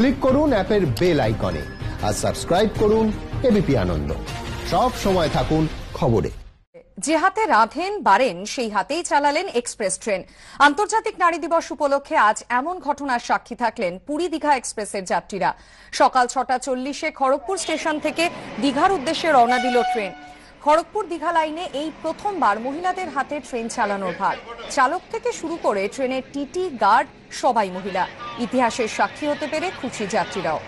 Click করুন অ্যাপের bell আইকনে আর সাবস্ক্রাইব করুন এবিপি আনন্দ। সব সময় থাকুন খবরে। যে হাতে রাধেন, বাড়েন, সেই হাতেই চালালেন এক্সপ্রেস ট্রেন। আন্তর্জাতিক নারী দিবস উপলক্ষে আজ এমন ঘটনার সাক্ষী থাকলেন পুরী দীঘা এক্সপ্রেসের যাত্রীরা। সকাল ছটা চল্লিশে খড়গপুর স্টেশন থেকে দীঘার উদ্দেশ্যে রওনা দিল ট্রেন। খড়গপুর দীঘা লাইনে এই প্রথমবার মহিলাদের হাতে ট্রেন চালানোর ভার। চালক থেকে শুরু করে ট্রেনের টিটি, গার্ড, সবাই মহিলা। ইতিহাসের সাক্ষী হতে পেরে খুশি যাত্রীরাও।